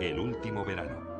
El último verano.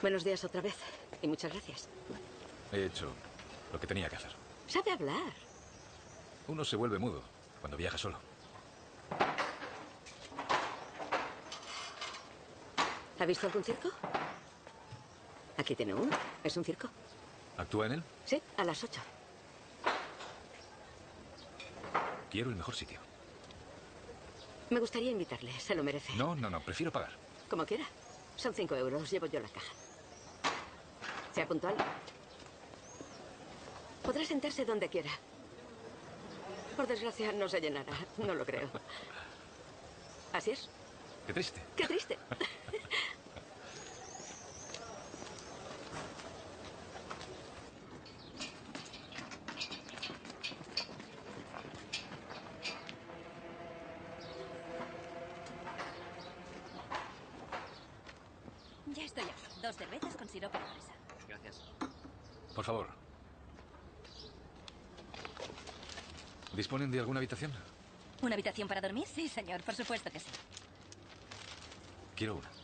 Buenos días otra vez. Y muchas gracias. He hecho lo que tenía que hacer. Sabe hablar. Uno se vuelve mudo cuando viaja solo. ¿Ha visto algún circo? Aquí tiene uno. Es un circo. ¿Actúa en él? Sí, a las ocho. Quiero el mejor sitio. Me gustaría invitarle. Se lo merece. No, no, no. Prefiero pagar. Como quiera. Son cinco euros. Llevo yo la caja. ¿Sea puntual? Podrá sentarse donde quiera. Por desgracia, no se llenará. No lo creo. Así es. Qué triste. Qué triste. Ya estoy aquí. Dos cervezas con sirope de fresa. Gracias. Por favor. ¿Disponen de alguna habitación? ¿Una habitación para dormir? Sí, señor, por supuesto que sí. Quiero una.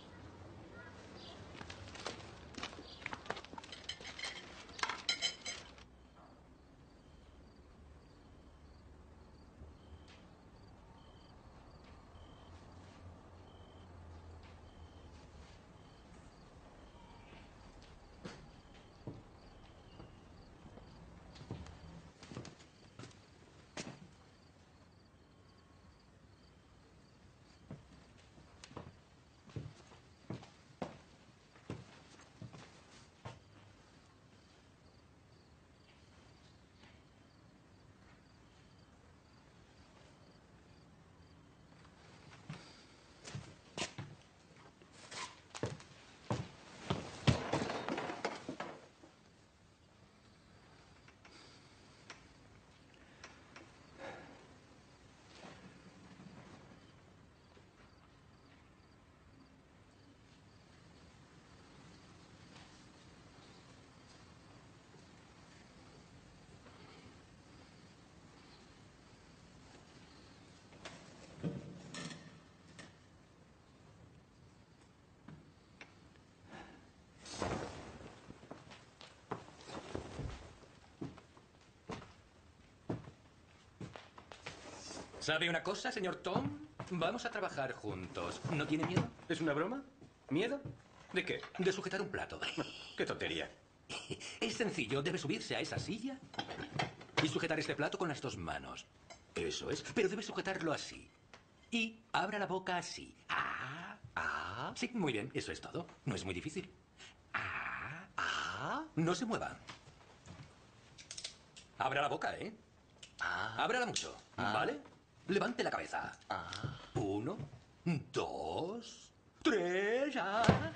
¿Sabe una cosa, señor Tom? Vamos a trabajar juntos. ¿No tiene miedo? ¿Es una broma? ¿Miedo? ¿De qué? De sujetar un plato. Qué tontería. Es sencillo, debe subirse a esa silla y sujetar este plato con las dos manos. Eso es, pero debe sujetarlo así. Y abra la boca así. Ah, ah. Sí, muy bien, eso es todo. No es muy difícil. Ah, ah. No se mueva. Abra la boca, ¿eh? Ah. Ábrala mucho, ¿vale? Levante la cabeza. Uno, dos, tres. ah.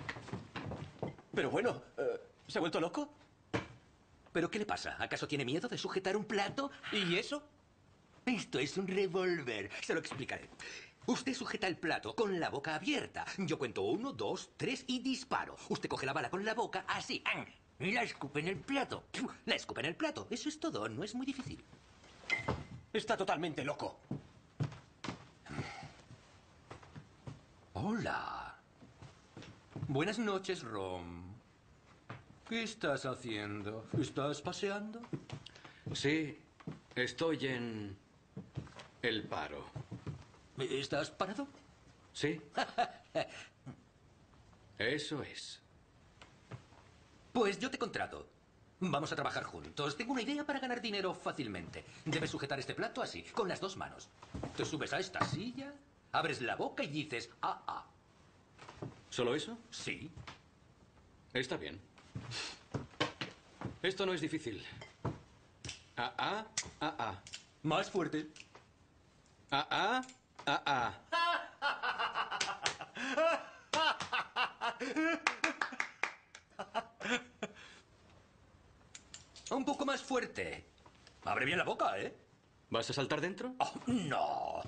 Pero bueno, eh, ¿se ha vuelto loco? ¿Pero qué le pasa? ¿Acaso tiene miedo de sujetar un plato? ¿Y eso? Esto es un revólver. Se lo explicaré. Usted sujeta el plato con la boca abierta. Yo cuento uno, dos, tres y disparo. Usted coge la bala con la boca así. ¡ang! Y la escupe en el plato. La escupe en el plato. Eso es todo. No es muy difícil. Está totalmente loco. Hola. Buenas noches, Rom. ¿Qué estás haciendo? ¿Estás paseando? Sí, estoy en el paro. ¿Estás parado? Sí. Eso es. Pues yo te contrato. Vamos a trabajar juntos. Tengo una idea para ganar dinero fácilmente. Debes sujetar este plato así, con las dos manos. Te subes a esta silla, abres la boca y dices, ah, ah. ¿Solo eso? Sí. Está bien. Esto no es difícil. Ah, ah, ah, ah. Más fuerte. Ah, ah, ah, ah. Un poco más fuerte. Abre bien la boca, ¿eh? ¿Vas a saltar dentro? Oh, no.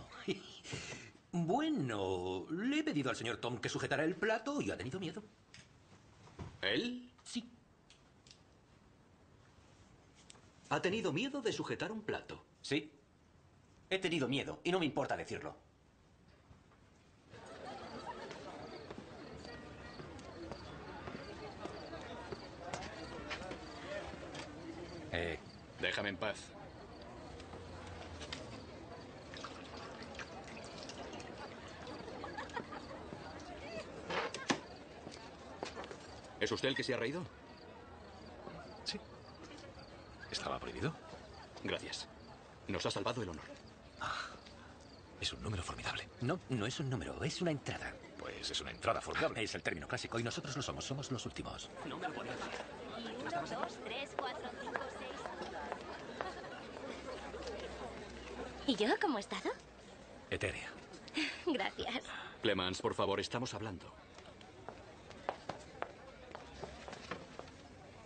Bueno, le he pedido al señor Tom que sujetara el plato y ha tenido miedo. ¿Él? Sí. Ha tenido miedo de sujetar un plato. Sí. He tenido miedo y no me importa decirlo. Eh, Déjame en paz. ¿Es usted el que se ha reído? sí. ¿Estaba prohibido? Gracias. Nos ha salvado el honor. Es un número formidable. No, no es un número, es una entrada. Pues es una entrada formidable. Es el término clásico y nosotros lo somos, somos los últimos. Uno, dos, tres, cuatro, cinco, seis. ¿Y yo cómo he estado? Etérea. Gracias. Clemens, por favor, estamos hablando.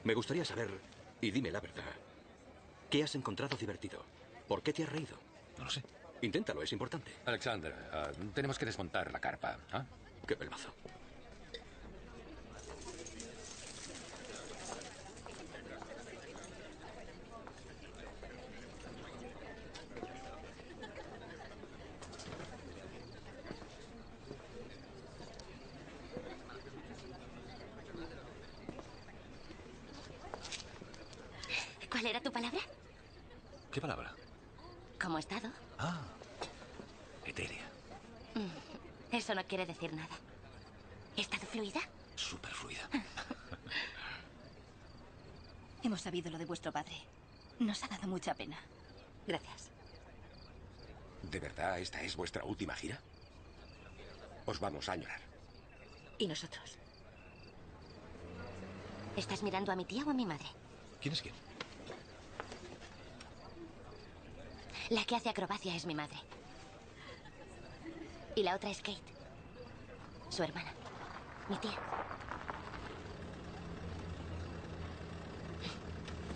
Me gustaría saber, y dime la verdad, ¿qué has encontrado divertido? ¿Por qué te has reído? No lo sé. Inténtalo, es importante. Alexander, ah, tenemos que desmontar la carpa. ¿ah? Qué pelmazo. ¿Cuál era tu palabra? ¿Qué palabra? ¿Cómo he estado? Ah, etérea. Eso no quiere decir nada. ¿He estado fluida? Superfluida. Hemos sabido lo de vuestro padre. Mucha pena. Gracias. ¿De verdad esta es vuestra última gira? Os vamos a añorar. ¿Y nosotros? ¿Estás mirando a mi tía o a mi madre? ¿Quién es quién? La que hace acrobacia es mi madre. Y la otra es Kate. Su hermana. Mi tía.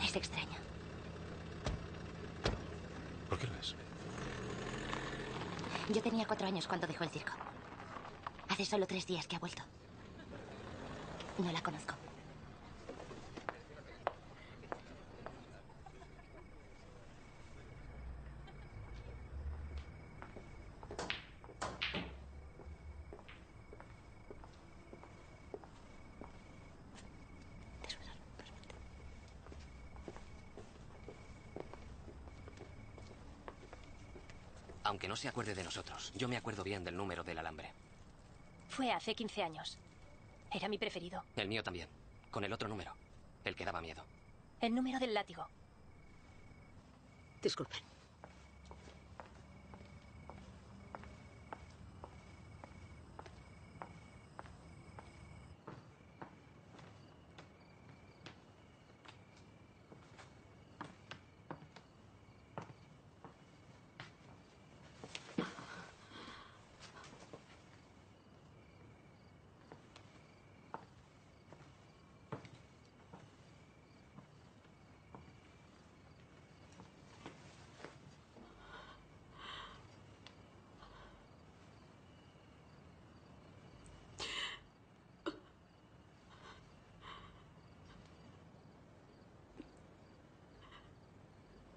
Es extraño. ¿Por qué lo es? Yo tenía cuatro años cuando dejó el circo. Hace solo tres días que ha vuelto. No la conozco. Aunque no se acuerde de nosotros, yo me acuerdo bien del número del alambre. Fue hace 15 años. Era mi preferido. El mío también. Con el otro número. El que daba miedo. El número del látigo. Disculpen.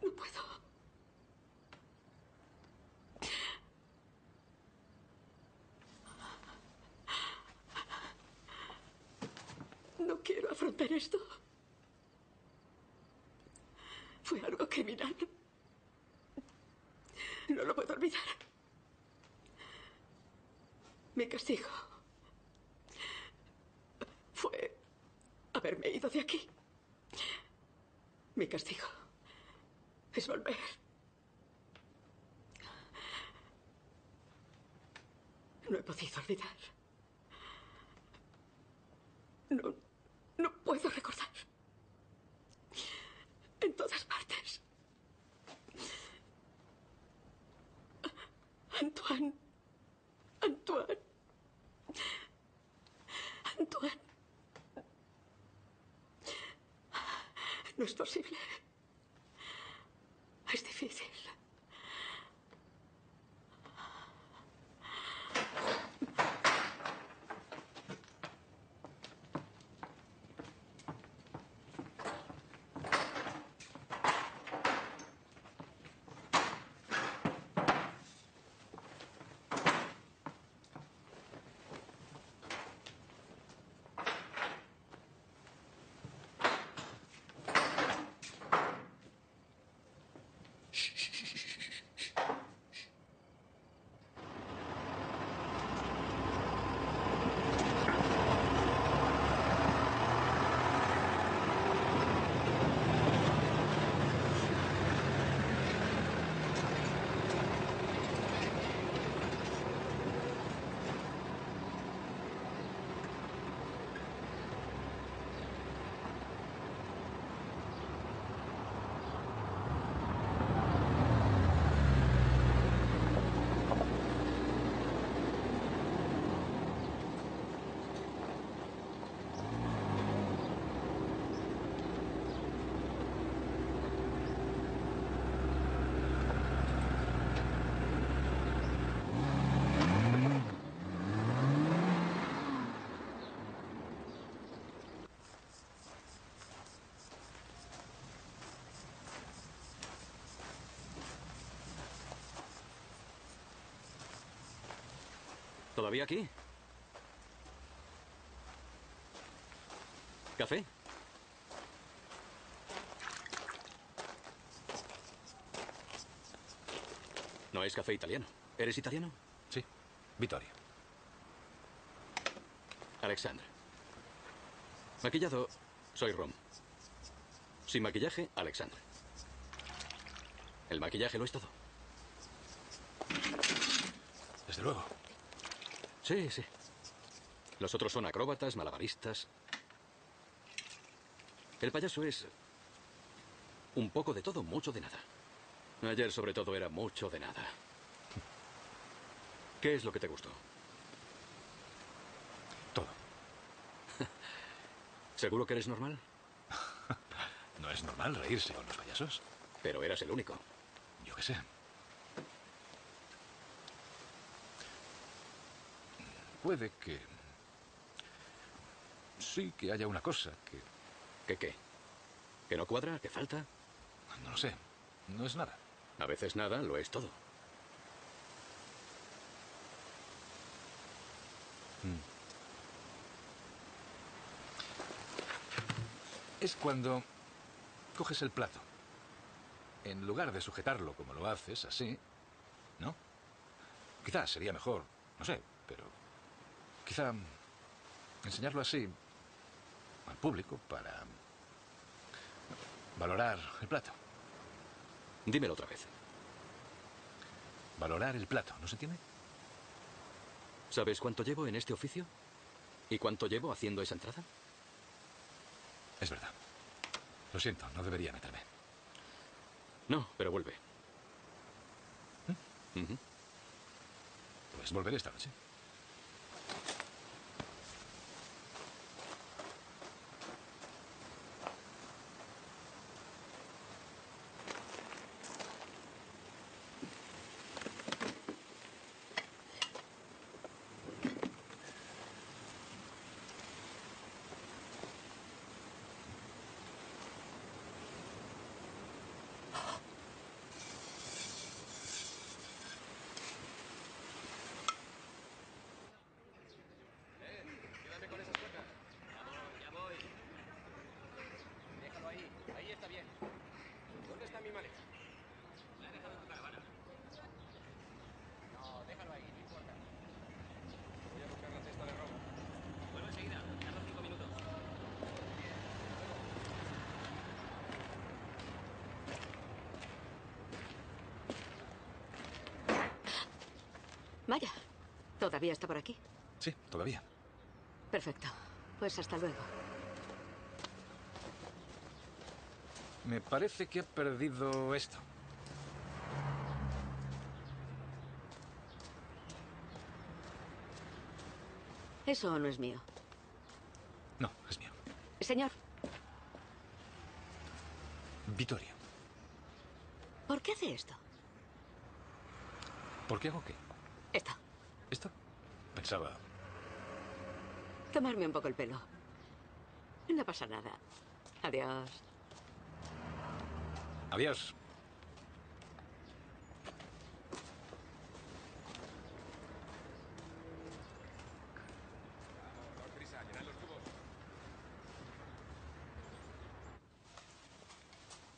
No puedo. No quiero afrontar esto. Fue algo criminal. No lo puedo olvidar. Mi castigo fue haberme ido de aquí. Mi castigo es volver. No he podido olvidar. No, no puedo recordar. En todas partes. Antoine. Antoine. Antoine. No es posible. Es difícil. ¿Todavía aquí? ¿Café? No es café italiano. ¿Eres italiano? Sí, Vittorio. Alexandra. Maquillado, soy Rom. Sin maquillaje, Alexandra. El maquillaje lo es todo. Desde luego. Sí, sí. Los otros son acróbatas, malabaristas. El payaso es un poco de todo, mucho de nada. Ayer sobre todo era mucho de nada. ¿Qué es lo que te gustó? Todo. ¿Seguro que eres normal? No es normal reírse con los payasos. Pero eras el único. Yo qué sé. Puede que... Sí, que haya una cosa que... ¿Qué qué? ¿Que no cuadra? ¿Que falta? No lo sé. No es nada. A veces nada lo es todo. Es cuando coges el plato. En lugar de sujetarlo como lo haces, así, ¿no? Quizás sería mejor, no sé, pero quizá enseñarlo así al público para valorar el plato. Dímelo otra vez. Valorar el plato, ¿no se entiende? ¿Sabes cuánto llevo en este oficio? ¿Y cuánto llevo haciendo esa entrada? Es verdad. Lo siento, no debería meterme. No, pero vuelve. Ujú. Pues volveré esta noche. Quédame con esas placas. Vamos, ya voy. Déjalo ahí. Ahí está bien. ¿Dónde está mi maleta? La he dejado en tu caravana. No, déjalo ahí, no importa. Voy a buscar la cesta de robo. Vuelvo enseguida. Tardo cinco minutos. Vaya, ¿todavía está por aquí? Sí, todavía. Perfecto. Pues hasta luego. Me parece que he perdido esto. Eso no es mío. No, es mío. Señor, Vittorio. ¿por qué hace esto? ¿Por qué hago qué? Tomarme un poco el pelo. No pasa nada. Adiós. Adiós.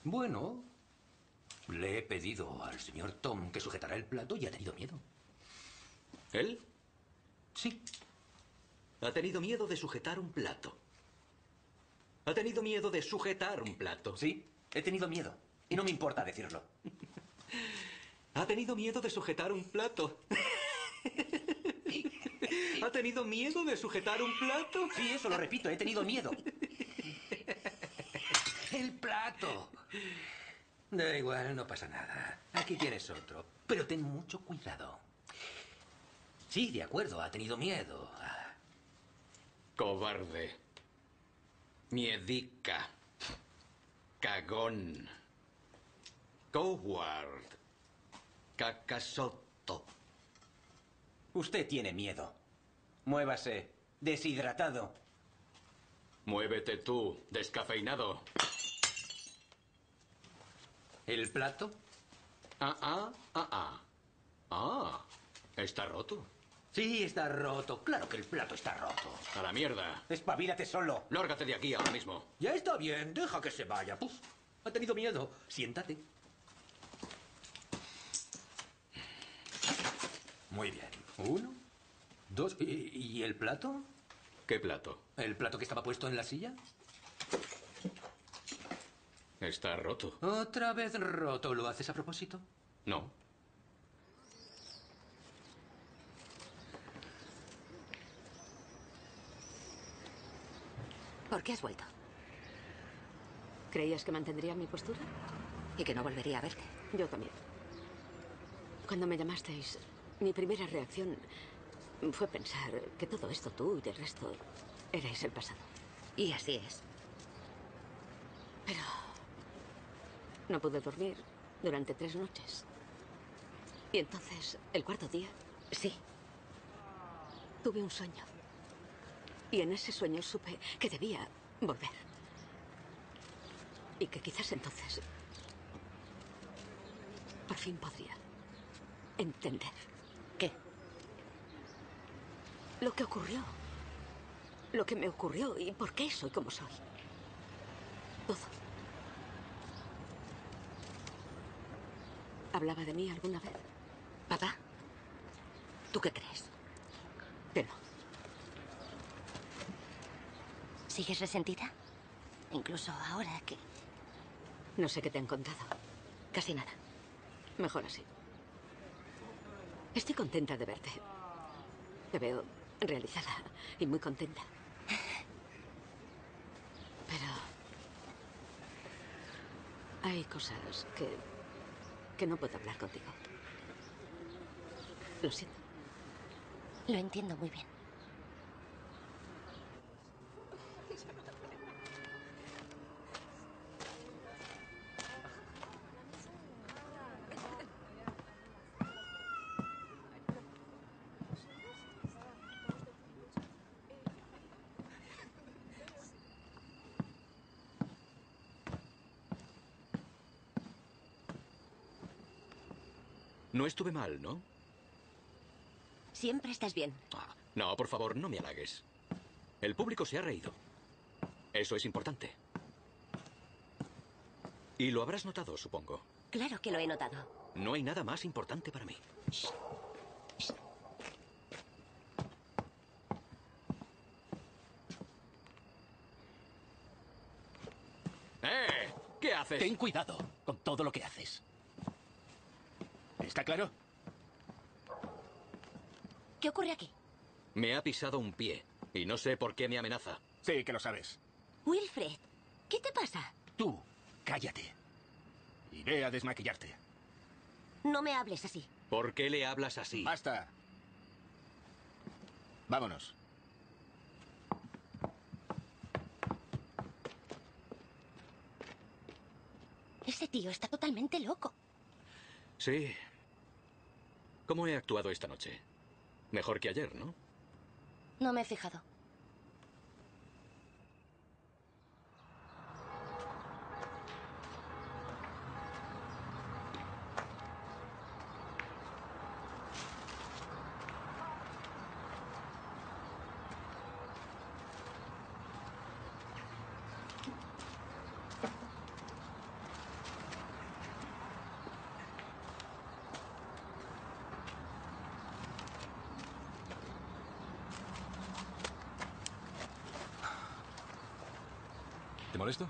Bueno, le he pedido al señor Tom que sujetara el plato y ha tenido miedo. ¿Él? Ha tenido miedo de sujetar un plato. Ha tenido miedo de sujetar un plato. Sí, he tenido miedo. Y no me importa decirlo. Ha tenido miedo de sujetar un plato. Ha tenido miedo de sujetar un plato. Sí, eso lo repito, he tenido miedo. El plato. Da igual, no pasa nada. Aquí tienes otro. Pero ten mucho cuidado. Sí, de acuerdo, ha tenido miedo. Cobarde. Miedica. Cagón. Coward. Cacasoto. Usted tiene miedo. Muévase. Deshidratado. Muévete tú, descafeinado. ¿El plato? Ah, ah, ah, ah. Ah, está roto. Sí, está roto. Claro que el plato está roto. A la mierda. Espabilate solo. Lárgate de aquí ahora mismo. Ya está bien, deja que se vaya. Puf, ha tenido miedo. Siéntate. Muy bien. Uno, dos. ¿Y, y el plato? ¿Qué plato? ¿El plato que estaba puesto en la silla? Está roto. Otra vez roto. ¿Lo haces a propósito? No. ¿Por qué has vuelto? ¿Creías que mantendría mi postura? Y que no volvería a verte. Yo también. Cuando me llamasteis, mi primera reacción fue pensar que todo esto, tú y el resto, erais el pasado. Y así es. Pero no pude dormir durante tres noches. Y entonces, el cuarto día, Sí. tuve un sueño. Y en ese sueño supe que debía volver. Y que quizás entonces por fin podría entender ¿Qué? lo que ocurrió. Lo que me ocurrió y por qué soy como soy. Todo. ¿Hablaba de mí alguna vez? Papá, ¿tú qué crees? Que no. ¿Sigues resentida? Incluso ahora que... No sé qué te han contado. Casi nada. Mejor así. Estoy contenta de verte. Te veo realizada y muy contenta. Pero... Hay cosas que... que no puedo hablar contigo. Lo siento. Lo entiendo muy bien. No estuve mal, ¿no? Siempre estás bien. Ah, no, por favor, no me halagues. El público se ha reído. Eso es importante. Y lo habrás notado, supongo. Claro que lo he notado. No hay nada más importante para mí. ¡Eh! ¿Qué haces? Ten cuidado con todo lo que haces. ¿Está claro? ¿Qué ocurre aquí? Me ha pisado un pie. Y no sé por qué me amenaza. Sí, que lo sabes. Wilfred, ¿qué te pasa? Tú, cállate. Y ve a desmaquillarte. No me hables así. ¿Por qué le hablas así? Basta. Vámonos. Ese tío está totalmente loco. Sí. ¿Cómo he actuado esta noche? Mejor que ayer, ¿no? No me he fijado. ¿Te molesto?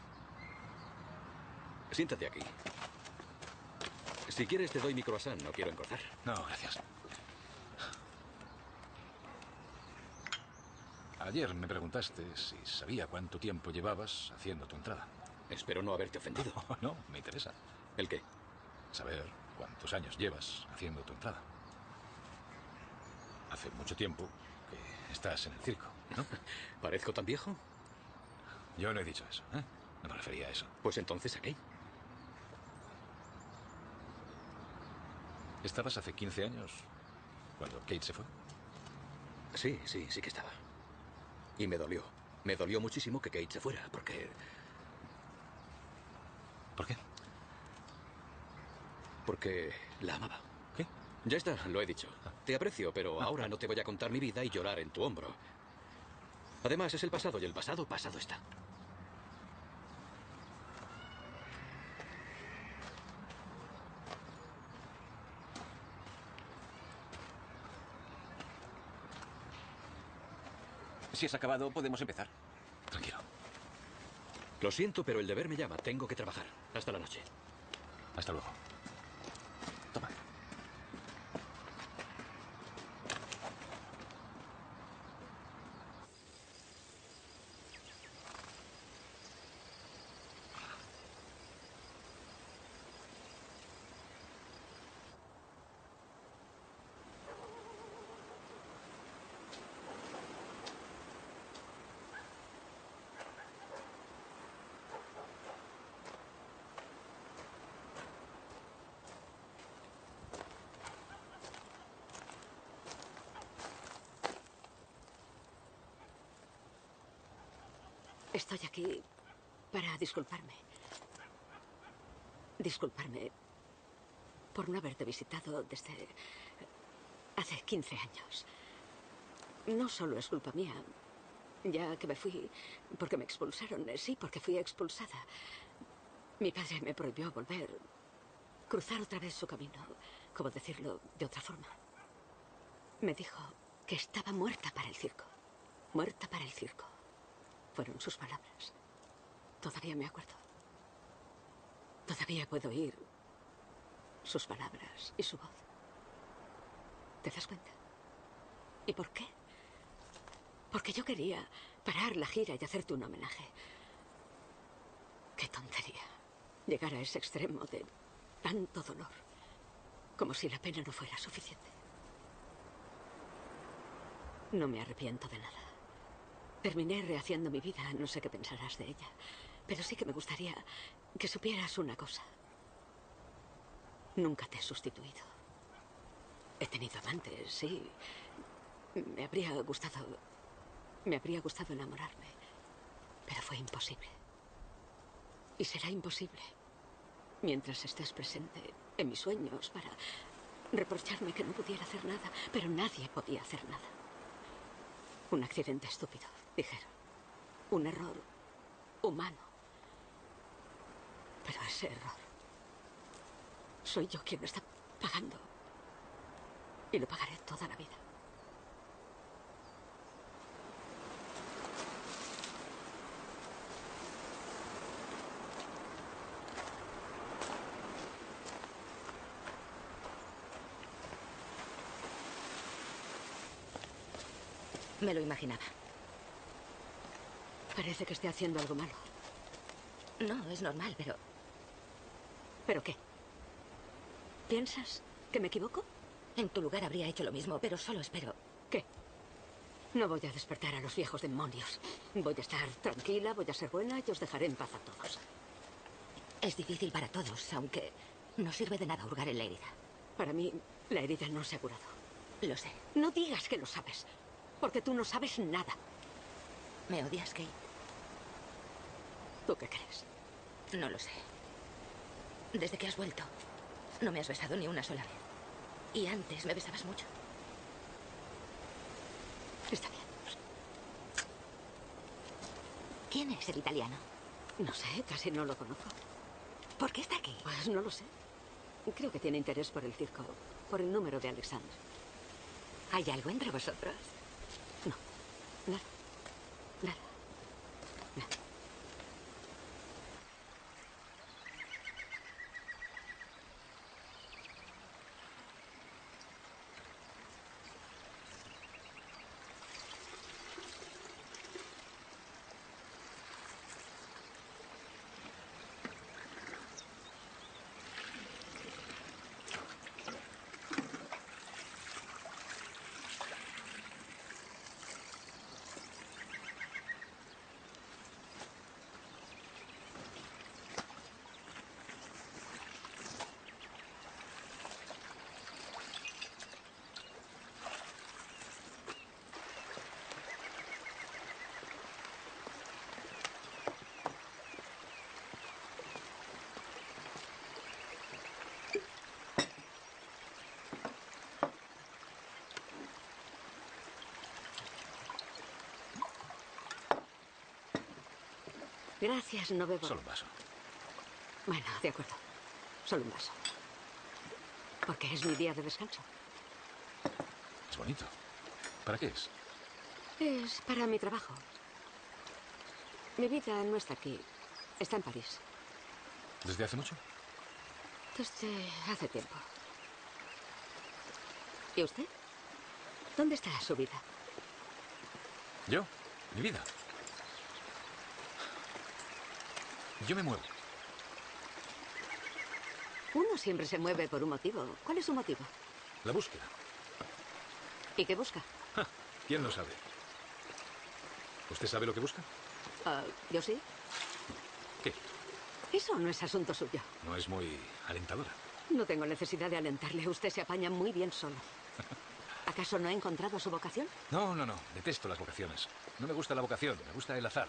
Siéntate aquí. Si quieres te doy mi croissant, no quiero engordar. No, gracias. Ayer me preguntaste si sabía cuánto tiempo llevabas haciendo tu entrada. Espero no haberte ofendido. No, me interesa. ¿El qué? Saber cuántos años llevas haciendo tu entrada. Hace mucho tiempo que estás en el circo, ¿no? ¿Parezco tan viejo? Yo no he dicho eso, ¿eh? No me refería a eso. Pues entonces, ¿a qué? ¿Estabas hace 15 años cuando Kate se fue? Sí, sí, sí que estaba. Y me dolió. Me dolió muchísimo que Kate se fuera, porque... ¿Por qué? Porque la amaba. ¿Qué? Ya está, lo he dicho. Te aprecio, pero ahora no te voy a contar mi vida y llorar en tu hombro. Además, es el pasado y el pasado, pasado está. Si has acabado, podemos empezar. Tranquilo. Lo siento, pero el deber me llama. Tengo que trabajar. Hasta la noche. Hasta luego. Estoy aquí para disculparme. Disculparme por no haberte visitado desde hace 15 años. No solo es culpa mía, ya que me fui porque me expulsaron. Sí, porque fui expulsada. Mi padre me prohibió volver, cruzar otra vez su camino. cómo decirlo de otra forma. Me dijo que estaba muerta para el circo. Muerta para el circo. Fueron sus palabras. Todavía me acuerdo. Todavía puedo oír sus palabras y su voz. ¿Te das cuenta? ¿Y por qué? Porque yo quería parar la gira y hacerte un homenaje. Qué tontería. Llegar a ese extremo de tanto dolor. Como si la pena no fuera suficiente. No me arrepiento de nada. Terminé rehaciendo mi vida, no sé qué pensarás de ella. Pero sí que me gustaría que supieras una cosa. Nunca te he sustituido. He tenido amantes, sí. Me habría gustado. Me habría gustado enamorarme. Pero fue imposible. Y será imposible. Mientras estés presente en mis sueños para reprocharme que no pudiera hacer nada. Pero nadie podía hacer nada. Un accidente estúpido, dijeron. Un error humano. Pero ese error. Soy yo quien lo está pagando. Y lo pagaré toda la vida. Me lo imaginaba. Parece que esté haciendo algo malo. No, es normal, pero... ¿Pero qué? ¿Piensas que me equivoco? En tu lugar habría hecho lo mismo, pero solo espero. ¿Qué? No voy a despertar a los viejos demonios. Voy a estar tranquila, voy a ser buena y os dejaré en paz a todos. Es difícil para todos, aunque no sirve de nada hurgar en la herida. Para mí, la herida no se ha curado. Lo sé. No digas que lo sabes, porque tú no sabes nada. ¿Me odias, Kate? ¿Tú qué crees? No lo sé. Desde que has vuelto, no me has besado ni una sola vez. Y antes me besabas mucho. Está bien. ¿Quién es el italiano? No sé, casi no lo conozco. ¿Por qué está aquí? Pues no lo sé. Creo que tiene interés por el circo, por el número de Alexander. ¿Hay algo entre vosotros? No, nada. Nada. Nada. Gracias, no bebo. Solo un vaso. Bueno, de acuerdo. Solo un vaso. Porque es mi día de descanso. Es bonito. ¿Para qué es? Es para mi trabajo. Mi vida no está aquí. Está en París. ¿Desde hace mucho? Desde hace tiempo. ¿Y usted? ¿Dónde está su vida? ¿Yo? ¿Mi vida? Yo me muevo. Uno siempre se mueve por un motivo. ¿Cuál es su motivo? La búsqueda. ¿Y qué busca? Ja, ¿Quién lo sabe? ¿Usted sabe lo que busca? Ah, ¿Yo sí? ¿Qué? Eso no es asunto suyo. No es muy alentadora. No tengo necesidad de alentarle. Usted se apaña muy bien solo. ¿Acaso no ha encontrado su vocación? No, no, no. Detesto las vocaciones. No me gusta la vocación, me gusta el azar.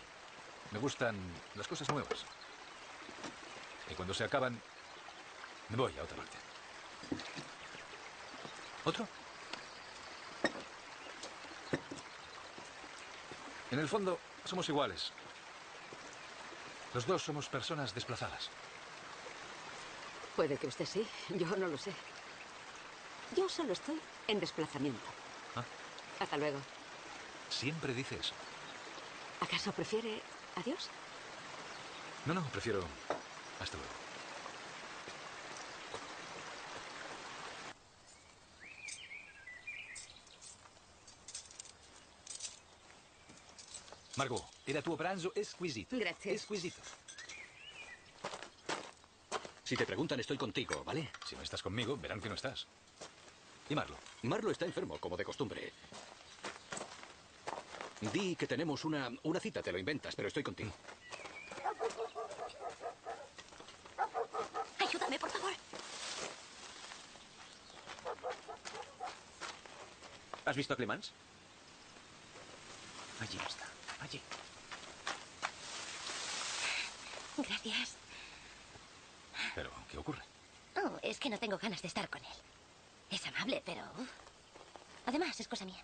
Me gustan las cosas nuevas. Y cuando se acaban, me voy a otra parte. ¿Otro? En el fondo, somos iguales. Los dos somos personas desplazadas. Puede que usted sí. Yo no lo sé. Yo solo estoy en desplazamiento. Ah. Hasta luego. Siempre dice eso. ¿Acaso prefiere adiós? No, no, prefiero... Hasta luego. Margot, era tu pranzo exquisito. Gracias. Exquisito. Si te preguntan, estoy contigo, ¿vale? Si no estás conmigo, verán que no estás. ¿Y Marlo? Marlo está enfermo, como de costumbre. Di que tenemos una, una cita, te lo inventas, pero estoy contigo por favor. ¿Has visto a Clemens? Allí está. Allí. Gracias. Pero, ¿qué ocurre? Oh, es que no tengo ganas de estar con él. Es amable, pero... Además, es cosa mía.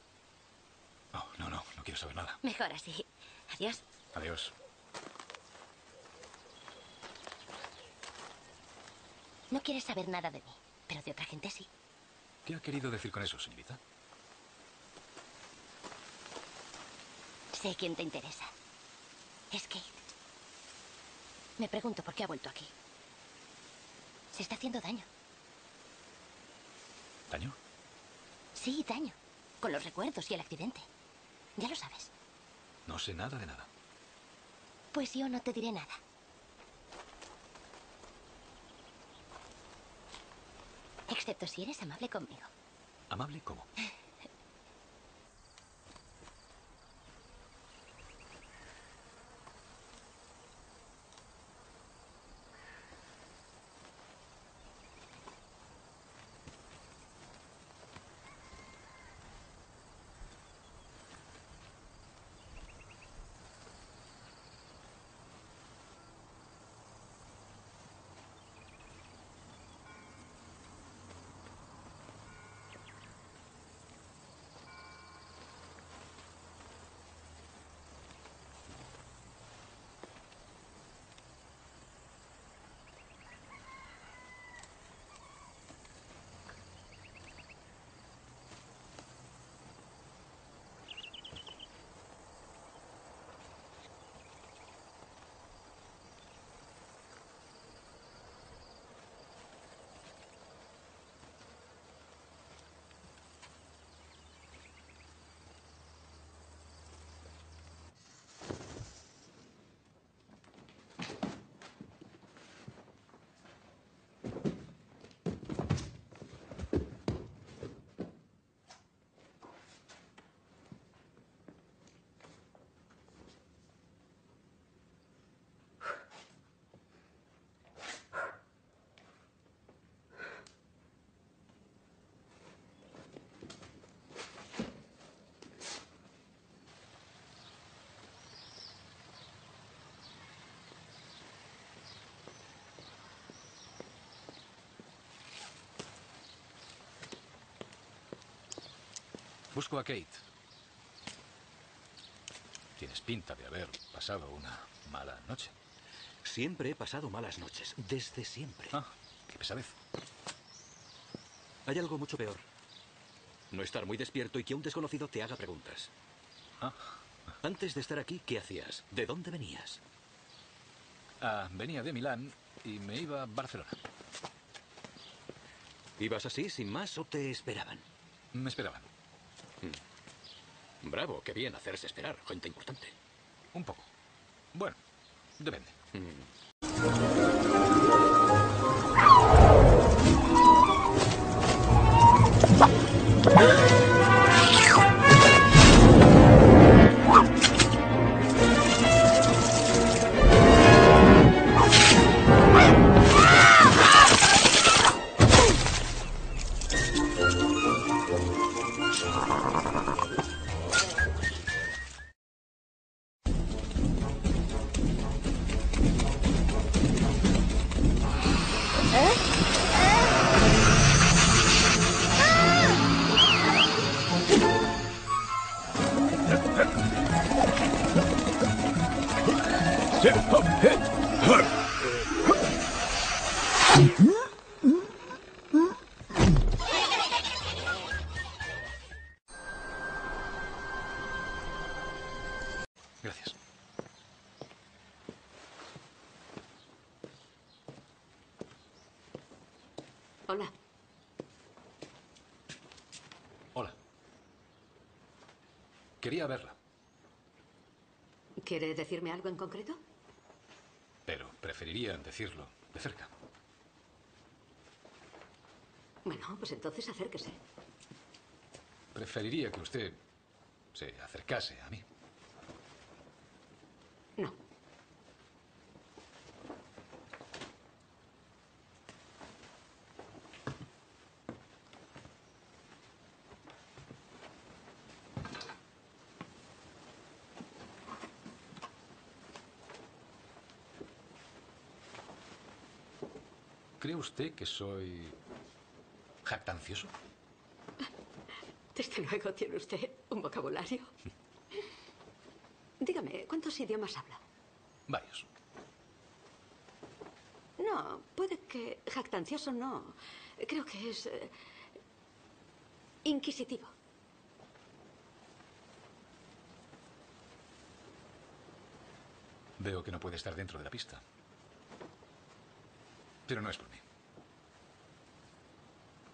Oh, no, no, no quiero saber nada. Mejor así. Adiós. Adiós. No quieres saber nada de mí, pero de otra gente sí. ¿Qué ha querido decir con eso, señorita? Sé quién te interesa. Es Kate. Me pregunto por qué ha vuelto aquí. Se está haciendo daño. ¿Daño? Sí, daño. Con los recuerdos y el accidente. Ya lo sabes. No sé nada de nada. Pues yo no te diré nada. Excepto si eres amable conmigo. ¿Amable cómo? Busco a Kate. Tienes pinta de haber pasado una mala noche. Siempre he pasado malas noches, desde siempre. Ah, qué pesadez. Hay algo mucho peor. No estar muy despierto y que un desconocido te haga preguntas. Ah. Antes de estar aquí, ¿qué hacías? ¿De dónde venías? Ah, venía de Milán y me iba a Barcelona. ¿Ibas así, sin más, o te esperaban? Me esperaban. Bravo, qué bien hacerse esperar, gente importante. Un poco. Bueno, depende. Quería verla, ¿Quiere decirme algo en concreto? pero preferiría decirlo de cerca. Bueno, pues entonces acérquese. Preferiría que usted se acercase a mí. No. ¿Cree usted que soy jactancioso? Desde luego tiene usted un vocabulario. Dígame, ¿cuántos idiomas habla? Varios. No, puede que jactancioso no. Creo que es eh, inquisitivo. Veo que no puede estar dentro de la pista. Pero no es por mí.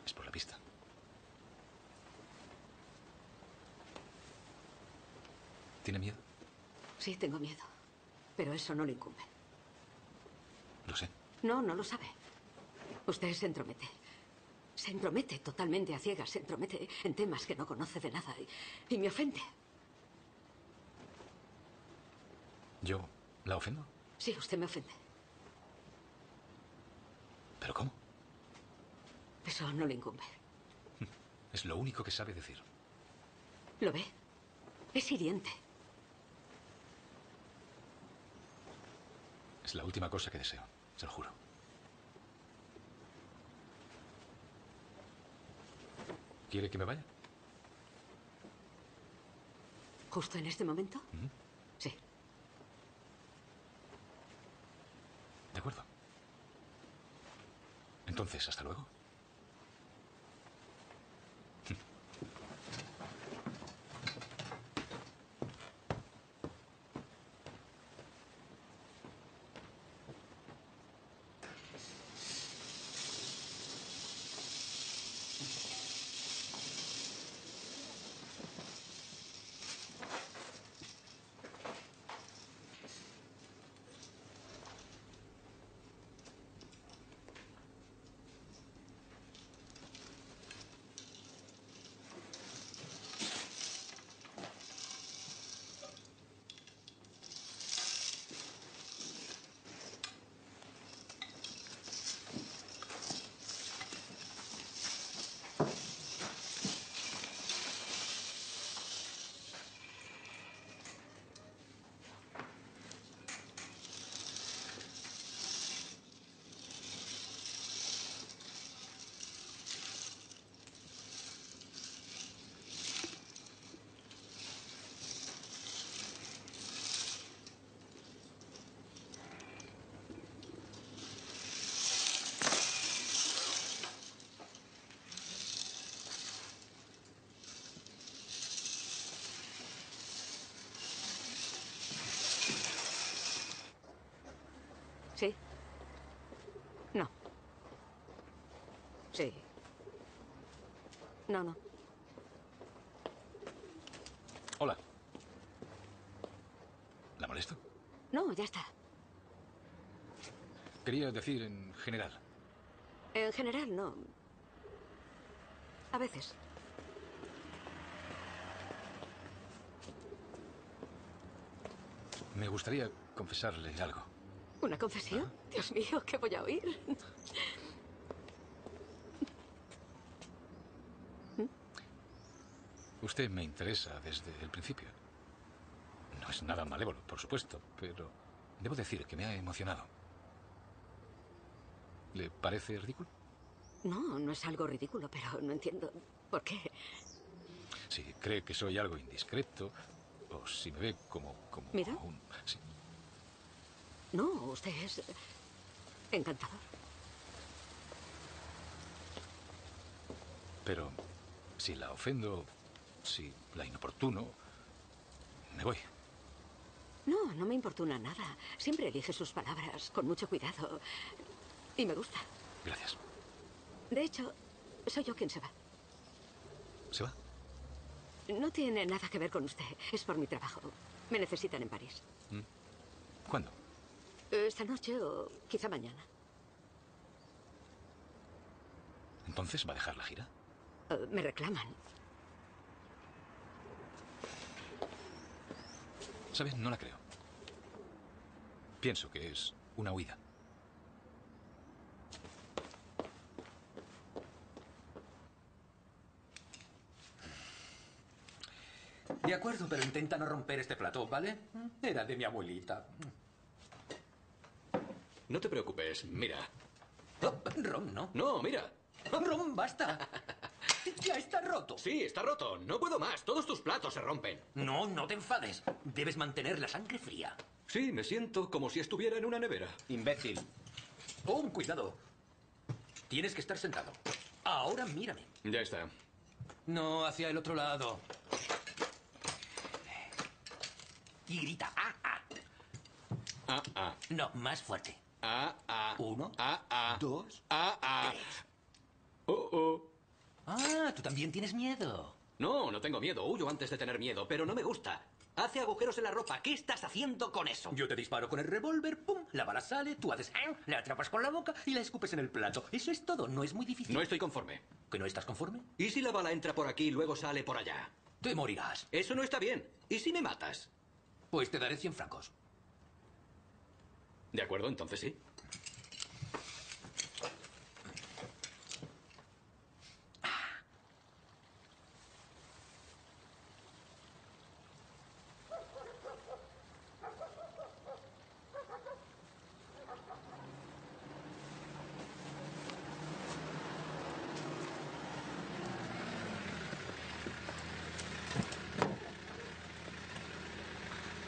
Es por la pista. ¿Tiene miedo? Sí, tengo miedo. Pero eso no le incumbe. Lo sé. No, no lo sabe. Usted se entromete. Se entromete totalmente a ciegas. Se entromete en temas que no conoce de nada. Y, y me ofende. ¿Yo la ofendo? Sí, usted me ofende. ¿Pero cómo? Eso no le incumbe. Es lo único que sabe decir. ¿Lo ve? Es hiriente. La última cosa que deseo, se lo juro. ¿Quiere que me vaya? ¿Justo en este momento? Sí. De acuerdo. Entonces, hasta luego. ¿Sí? No. Sí. No, no. Hola. ¿La molesto? No, ya está. Quería decir en general. En general, no. A veces. Me gustaría confesarle algo. ¿Una confesión? Dios mío, ¿qué voy a oír? Usted me interesa desde el principio. No es nada malévolo, por supuesto, pero debo decir que me ha emocionado. ¿Le parece ridículo? No, no es algo ridículo, pero no entiendo por qué. Si cree que soy algo indiscreto, o si me ve como, como Mira. un... Sí. No, usted es encantador. Pero si la ofendo, si la inoportuno, me voy. No, no me importuna nada. Siempre elige sus palabras con mucho cuidado. Y me gusta. Gracias. De hecho, soy yo quien se va. ¿Se va? No tiene nada que ver con usted. Es por mi trabajo. Me necesitan en París. ¿Cuándo? Esta noche o quizá mañana. ¿Entonces va a dejar la gira? Eh, me reclaman. ¿Saben? No la creo. Pienso que es una huida. De acuerdo, pero intenta no romper este plató, ¿vale? Era de mi abuelita. No te preocupes, mira. Oh, Ron, ¿no? No, mira. Ron, basta. Ya está roto. Sí, está roto. No puedo más. Todos tus platos se rompen. No, no te enfades. Debes mantener la sangre fría. Sí, me siento como si estuviera en una nevera. Imbécil. Oh, cuidado. Tienes que estar sentado. Ahora mírame. Ya está. No, hacia el otro lado. Y grita. Ah, ah. Ah, ah. No, más fuerte. Ah, ah. Uno. Ah, ah. Dos. Ah, ah. Tres. Oh, oh. Ah, tú también tienes miedo. No, no tengo miedo. Huyo antes de tener miedo, pero no me gusta. Hace agujeros en la ropa. ¿Qué estás haciendo con eso? Yo te disparo con el revólver, pum, la bala sale, tú haces, "Ah", la atrapas con la boca y la escupes en el plato. Eso es todo, no es muy difícil. No estoy conforme. ¿Que no estás conforme? ¿Y si la bala entra por aquí y luego sale por allá? Te morirás. Eso no está bien. ¿Y si me matas? Pues te daré 100 francos. De acuerdo, entonces sí.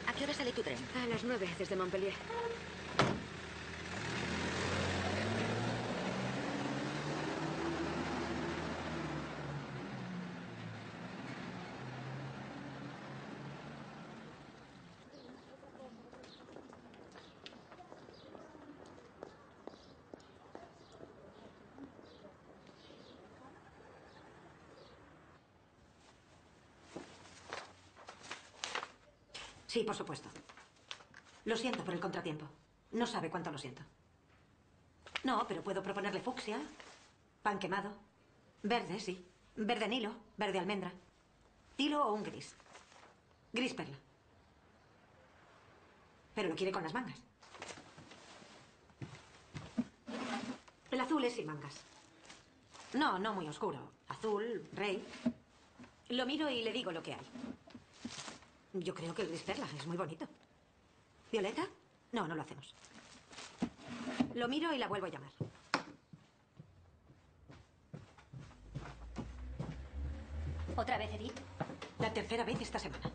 ¿A qué hora sale tu tren? A las nueve desde Montpellier. Sí, por supuesto. Lo siento por el contratiempo. No sabe cuánto lo siento. No, pero puedo proponerle fucsia, pan quemado, verde, sí, verde nilo, verde almendra, tilo o un gris. Gris perla. Pero lo quiere con las mangas. El azul es sin mangas. No, no muy oscuro. Azul, rey. Lo miro y le digo lo que hay. Yo creo que el gris perla es muy bonito. ¿Violeta? No, no lo hacemos. Lo miro y la vuelvo a llamar. ¿Otra vez, Edith? La tercera vez esta semana.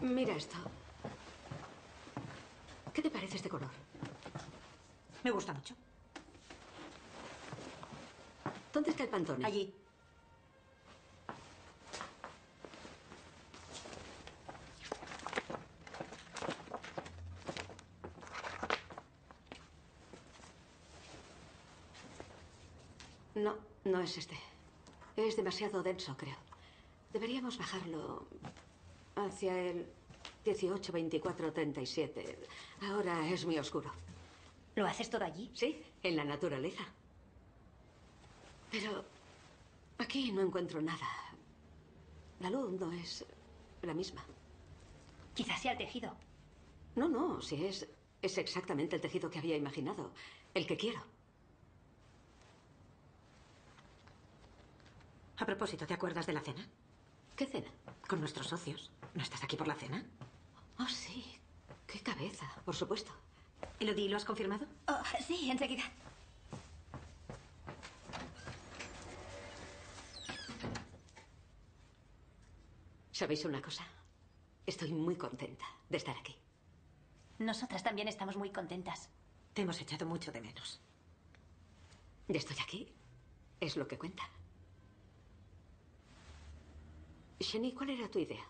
Mira esto. ¿Qué te parece este color? Me gusta mucho. ¿Dónde está el pantone? Allí. No, es este. Es demasiado denso, creo. Deberíamos bajarlo hacia el 18, 24, 37. Ahora es muy oscuro. ¿Lo haces todo allí? Sí, en la naturaleza. Pero aquí no encuentro nada. La luz no es la misma. Quizás sea el tejido. No, no, si es, es exactamente el tejido que había imaginado. El que quiero. A propósito, ¿te acuerdas de la cena? ¿Qué cena? Con nuestros socios. ¿No estás aquí por la cena? Oh, sí. Qué cabeza, por supuesto. Elodie, ¿lo has confirmado? Oh, sí, enseguida. ¿Sabéis una cosa? Estoy muy contenta de estar aquí. Nosotras también estamos muy contentas. Te hemos echado mucho de menos. Ya estoy aquí. Es lo que cuenta. Shani, ¿cuál era tu idea?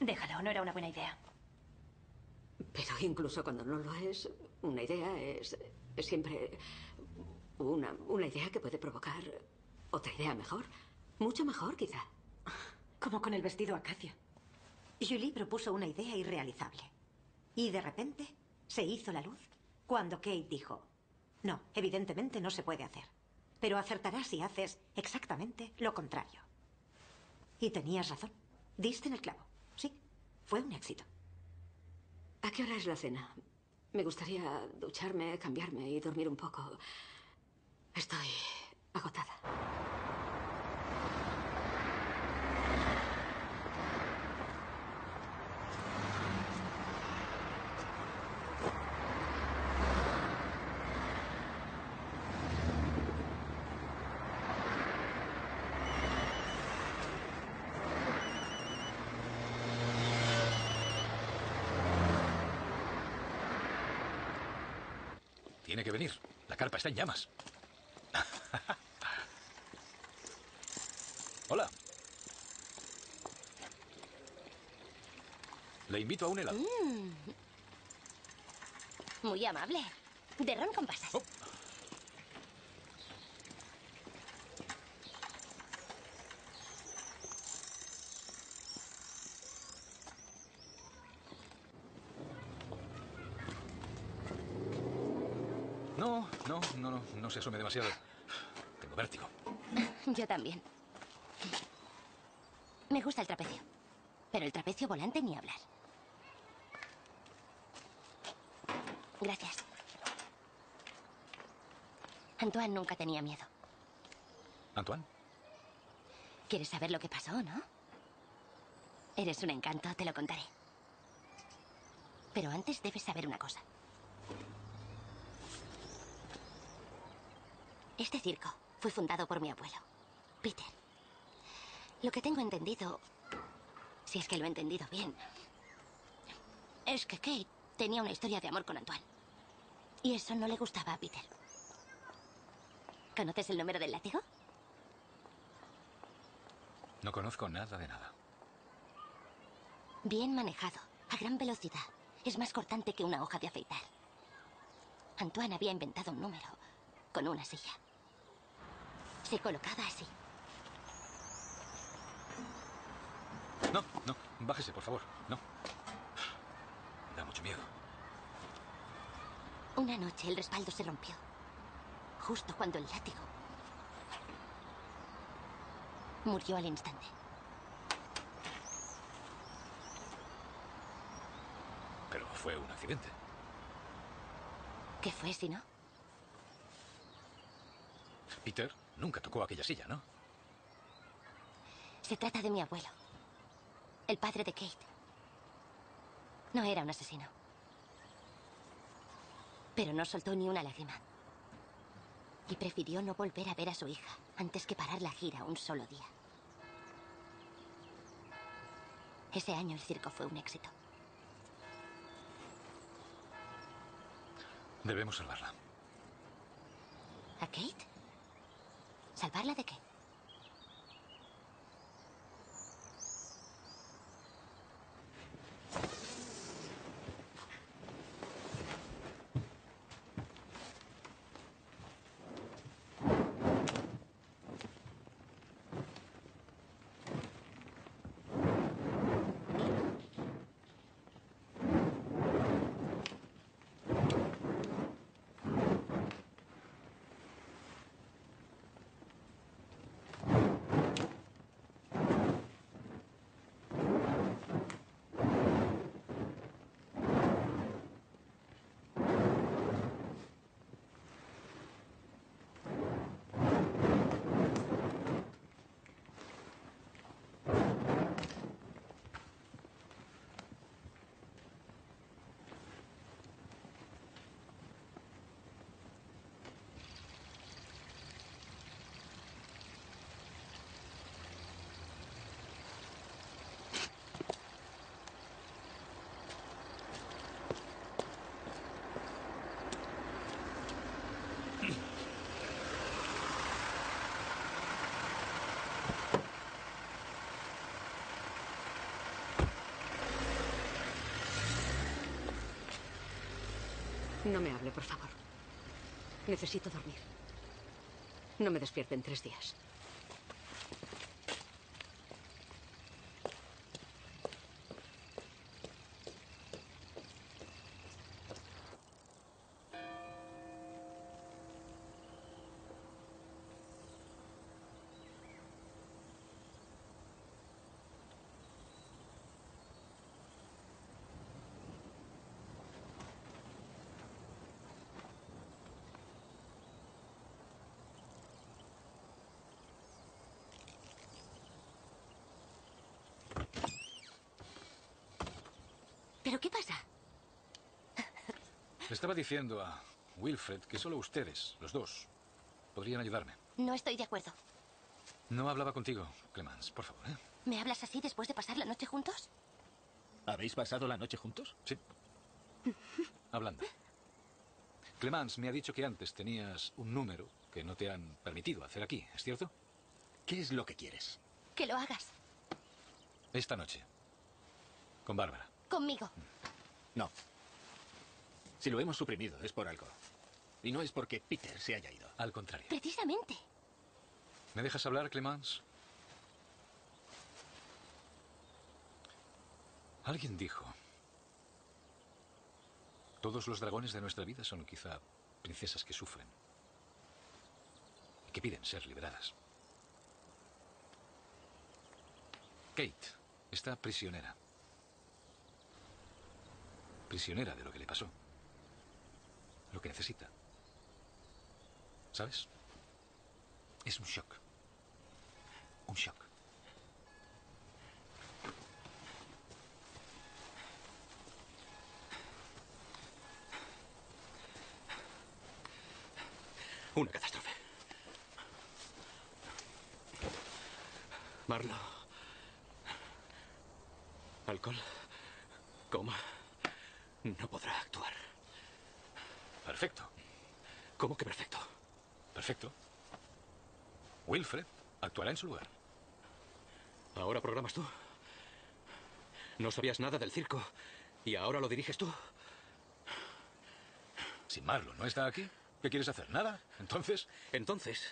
Déjalo, no era una buena idea. Pero incluso cuando no lo es, una idea es, siempre una, una idea que puede provocar otra idea mejor. Mucho mejor, quizá. Como con el vestido acacio. Julie propuso una idea irrealizable. Y de repente se hizo la luz cuando Kate dijo, no, evidentemente no se puede hacer. Pero acertarás si haces exactamente lo contrario. Y tenías razón. Diste en el clavo. Sí, fue un éxito. ¿A qué hora es la cena? Me gustaría ducharme, cambiarme y dormir un poco. Estoy agotada. Tiene que venir. La carpa está en llamas. Hola. Le invito a un helado. Mm. Muy amable. De ron con pasas. No, no, no, no, no se asome demasiado. Tengo vértigo. Yo también. Me gusta el trapecio. Pero el trapecio volante ni hablar. Gracias. Antoine nunca tenía miedo. ¿Antoine? ¿Quieres saber lo que pasó, no? Eres un encanto, te lo contaré. Pero antes debes saber una cosa. Este circo fue fundado por mi abuelo, Peter. Lo que tengo entendido, si es que lo he entendido bien, es que Kate tenía una historia de amor con Antoine. Y eso no le gustaba a Peter. ¿Conoces el número del látigo? No conozco nada de nada. Bien manejado, a gran velocidad. Es más cortante que una hoja de afeitar. Antoine había inventado un número con una silla. Se colocaba así. No, no, bájese, por favor. No. Da mucho miedo. Una noche el respaldo se rompió. Justo cuando el látigo murió al instante. Pero fue un accidente. ¿Qué fue si no? Peter nunca tocó aquella silla, ¿no? Se trata de mi abuelo. El padre de Kate. No era un asesino. Pero no soltó ni una lágrima. Y prefirió no volver a ver a su hija antes que parar la gira un solo día. Ese año el circo fue un éxito. Debemos salvarla. ¿A Kate? ¿Salvarla de qué? No me hable, por favor. Necesito dormir. No me despierte en tres días. ¿Pero qué pasa? Le estaba diciendo a Wilfred que solo ustedes, los dos, podrían ayudarme. No estoy de acuerdo. No hablaba contigo, Clemens, por favor. ¿eh? ¿Me hablas así después de pasar la noche juntos? ¿Habéis pasado la noche juntos? Sí. Hablando. Clemens me ha dicho que antes tenías un número que no te han permitido hacer aquí, ¿es cierto? ¿Qué es lo que quieres? Que lo hagas. Esta noche. Con Bárbara. Conmigo. No. Si lo hemos suprimido es por algo. Y no es porque Peter se haya ido. Al contrario. Precisamente. ¿Me dejas hablar, Clemens? Alguien dijo... Todos los dragones de nuestra vida son quizá princesas que sufren. Y que piden ser liberadas. Kate está prisionera. Prisionera de lo que le pasó. Lo que necesita. ¿Sabes? Es un shock. Un shock. Una catástrofe. Marlo. Alcohol. Coma. No podrá actuar. Perfecto. ¿Cómo que perfecto? Perfecto. Wilfred actuará en su lugar. ¿Ahora programas tú? No sabías nada del circo y ahora lo diriges tú. Si Marlo no está aquí, ¿qué quieres hacer? ¿Nada? Entonces. Entonces,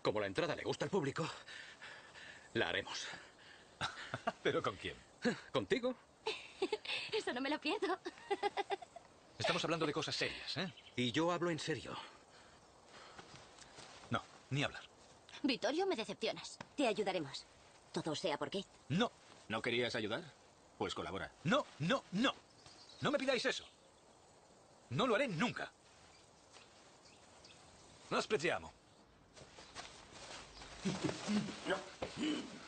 como la entrada le gusta al público, la haremos. ¿Pero con quién? ¿Contigo? Eso no me lo pierdo. Estamos hablando de cosas serias, ¿eh? Y yo hablo en serio. No, ni hablar. Vittorio, me decepcionas. Te ayudaremos. Todo sea por Kate. No. ¿No querías ayudar? Pues colabora. No, no, no. No me pidáis eso. No lo haré nunca. Nos amo. No.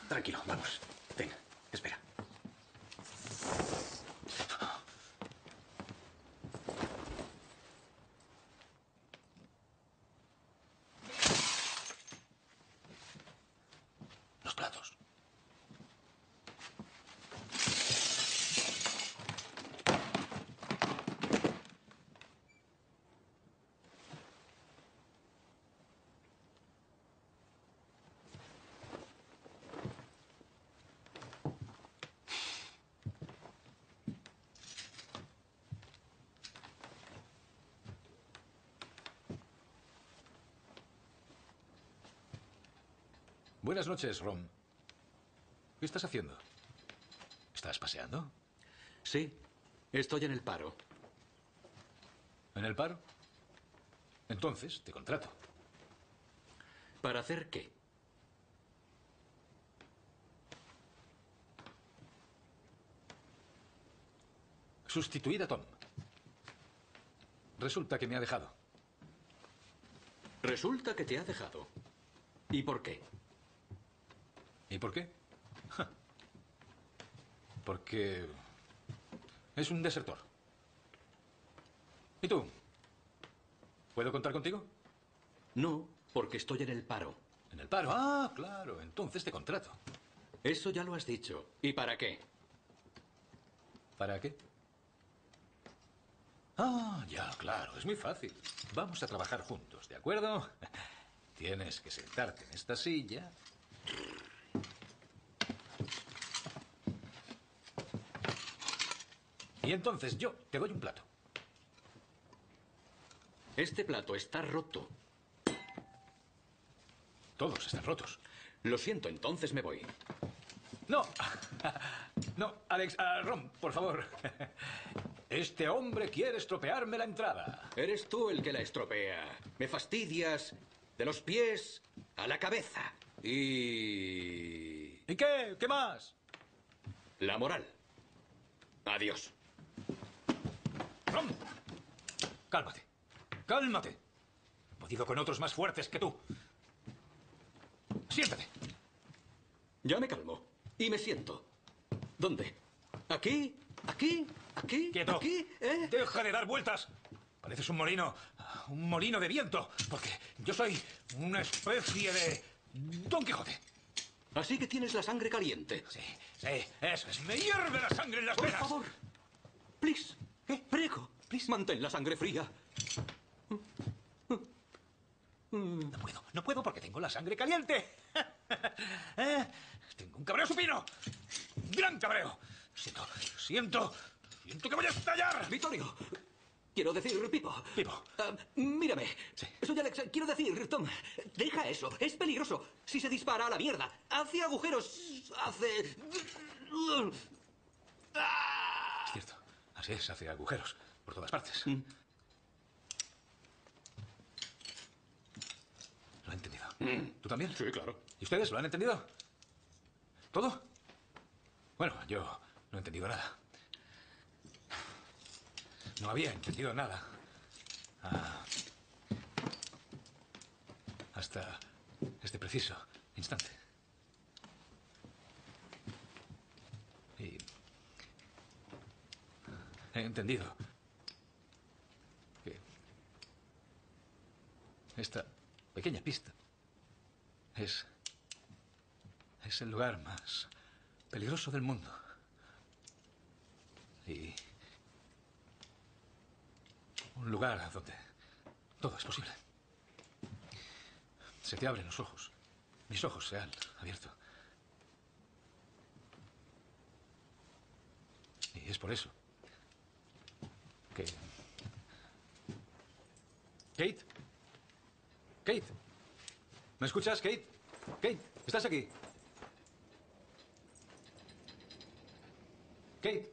Tranquilo, vamos. Ven, espera. Los platos. Buenas noches, Rom. ¿Qué estás haciendo? ¿Estás paseando? Sí, estoy en el paro. ¿En el paro? Entonces, te contrato. ¿Para hacer qué? Sustituir a Tom. Resulta que me ha dejado. Resulta que te ha dejado. ¿Y por qué? ¿Y por qué? Porque es un desertor. ¿Y tú? ¿Puedo contar contigo? No, porque estoy en el paro. ¿En el paro? Ah, claro. Entonces te contrato. Eso ya lo has dicho. ¿Y para qué? ¿Para qué? Ah, ya, claro. Es muy fácil. Vamos a trabajar juntos, ¿de acuerdo? Tienes que sentarte en esta silla. Y entonces yo te doy un plato. Este plato está roto. Todos están rotos. Lo siento, entonces me voy. No. No, Alex, ah, Ron, por favor. Este hombre quiere estropearme la entrada. Eres tú el que la estropea. Me fastidias de los pies a la cabeza. Y... ¿Y qué? ¿Qué más? La moral. Adiós. Ron, cálmate. Cálmate. He podido con otros más fuertes que tú. Siéntate. Ya me calmo. Y me siento. ¿Dónde? ¿Aquí? ¿Aquí? ¿Aquí? Quieto. ¿Aquí? ¿Eh? Deja de dar vueltas. Pareces un molino. Un molino de viento. Porque yo soy una especie de. Don Quijote. Así que tienes la sangre caliente. Sí, sí, eso es. Me hierve la sangre en las Por venas. favor. Please. Prego. Please. Mantén la sangre fría. No puedo, no puedo porque tengo la sangre caliente. ¿Eh? Tengo un cabreo supino. Gran cabreo. Siento, siento, siento que voy a estallar. Vittorio. Quiero decir, Pipo. Pipo. Ah, mírame. Soy Alex. Quiero decir, Tom. Deja eso. Es peligroso. Si se dispara a la mierda. Hace agujeros. Hace. Cierto. Así es, hace agujeros por todas partes. Mm. Lo he entendido. ¿Tú también? Mm. Sí, claro. ¿Y ustedes lo han entendido? ¿Todo? Bueno, yo no he entendido nada. No había entendido nada. Ah, hasta este preciso instante. Y he entendido que esta pequeña pista es es el lugar más peligroso del mundo. Y un lugar donde todo es posible. Se te abren los ojos. Mis ojos se han abierto. Y es por eso Kate. Kate. ¿Me escuchas, Kate? Kate, ¿estás aquí? Kate.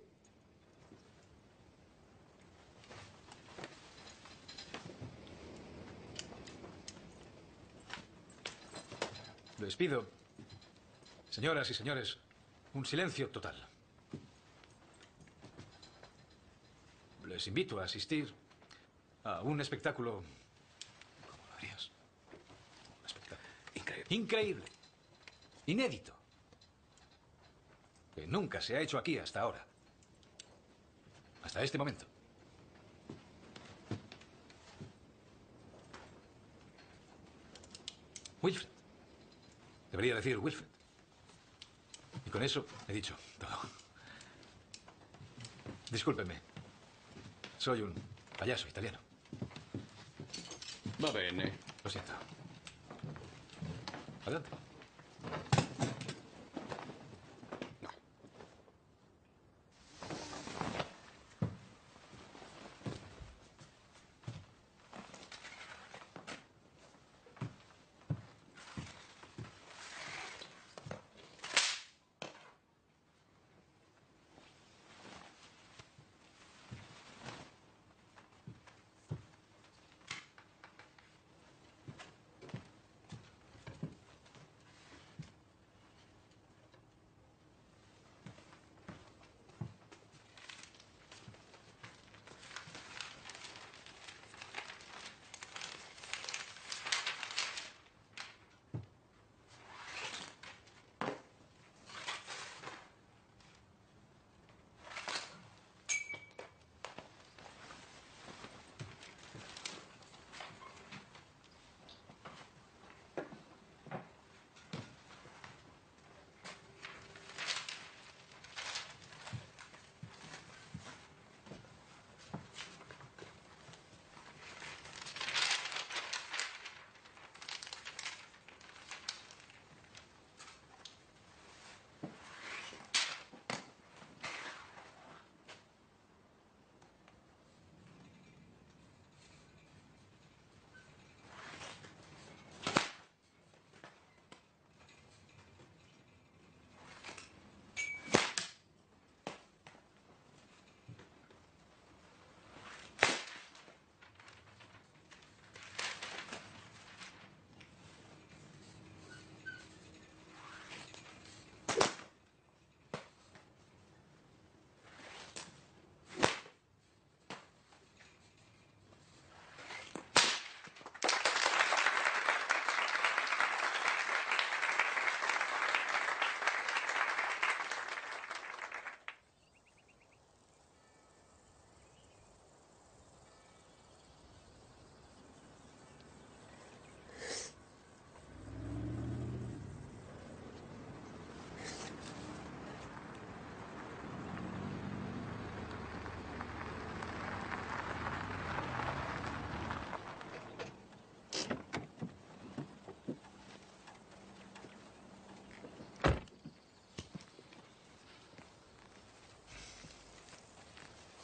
Les pido, señoras y señores, un silencio total. Les invito a asistir a un espectáculo... ¿Cómo lo harías? Un espectáculo Increíble. increíble, inédito, que nunca se ha hecho aquí hasta ahora. Hasta este momento. Wilfred. Debería decir Wilfred. Y con eso he dicho todo. Discúlpenme. Soy un payaso italiano. Va bene. Lo siento. Adelante.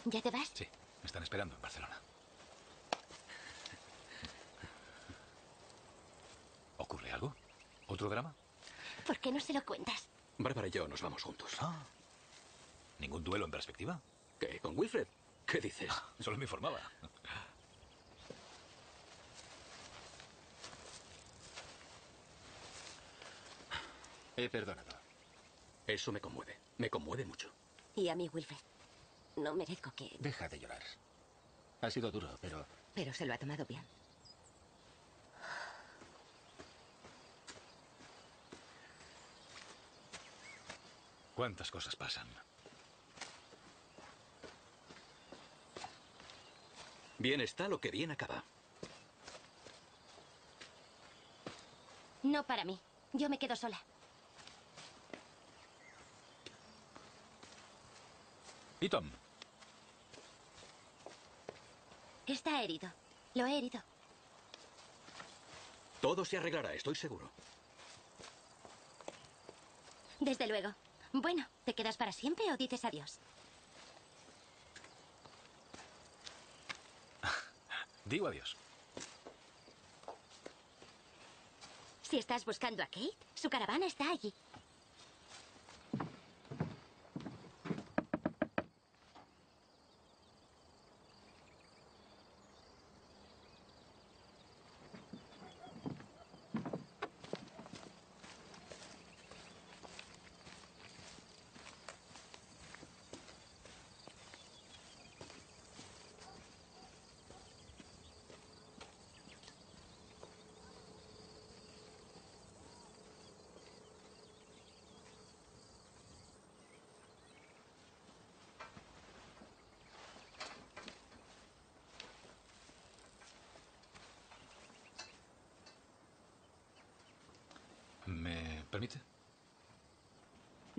¿Ya te vas? Sí, me están esperando en Barcelona. ¿Ocurre algo? ¿Otro drama? ¿Por qué no se lo cuentas? Bárbara y yo nos vamos juntos. Ah. ¿Ningún duelo en perspectiva? ¿Qué? ¿Con Wilfred? ¿Qué dices? Solo me informaba. He perdonado. Eso me conmueve. Me conmueve mucho. Y a mí, Wilfred. No merezco que... Deja de llorar. Ha sido duro, pero Pero se lo ha tomado bien. ¿Cuántas cosas pasan? Bien está lo que bien acaba. No para mí. Yo me quedo sola. ¿Y Tom? Está herido. Lo he herido. Todo se arreglará, estoy seguro. Desde luego. Bueno, ¿te quedas para siempre o dices adiós? Digo adiós. Si estás buscando a Kate, su caravana está allí. ¿Me permite?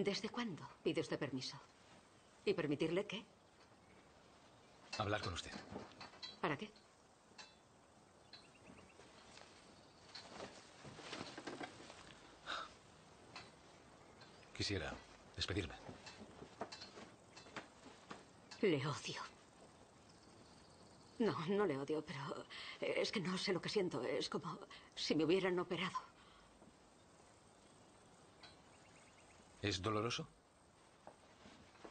¿Desde cuándo pide usted permiso? ¿Y permitirle qué? Hablar con usted. ¿Para qué? Quisiera despedirme. Le odio. No, no le odio, pero es que no sé lo que siento. Es como si me hubieran operado. ¿Es doloroso?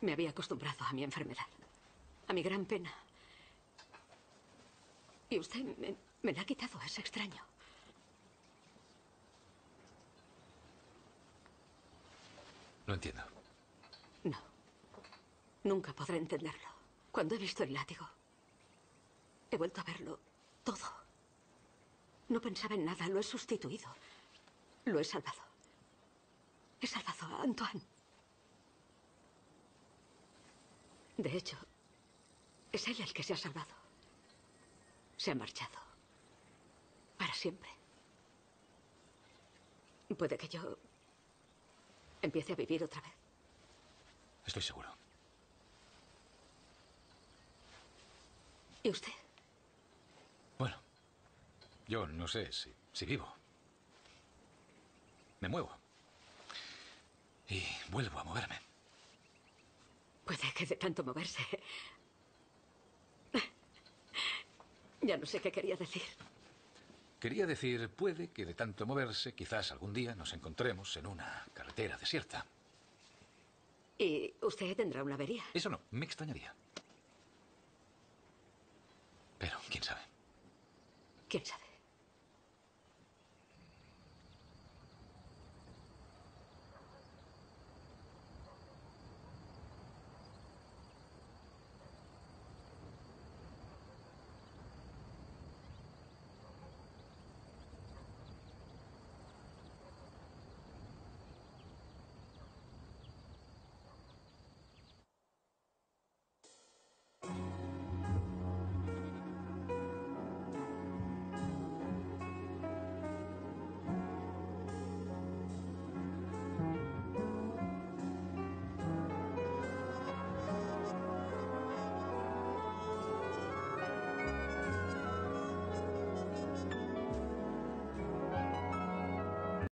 Me había acostumbrado a mi enfermedad, a mi gran pena. Y usted me, me la ha quitado, es extraño. Lo entiendo. No, nunca podré entenderlo. Cuando he visto el látigo, he vuelto a verlo todo. No pensaba en nada, lo he sustituido. Lo he salvado. He salvado a Antoine. De hecho, es él el que se ha salvado. Se ha marchado. Para siempre. Puede que yo empiece a vivir otra vez. Estoy seguro. ¿Y usted? Bueno, yo no sé si, si vivo. Me muevo. Y vuelvo a moverme. Puede que de tanto moverse. Ya no sé qué quería decir. Quería decir, puede que de tanto moverse, quizás algún día nos encontremos en una carretera desierta. ¿Y usted tendrá una avería? Eso no, me extrañaría. Pero, ¿quién sabe? ¿Quién sabe?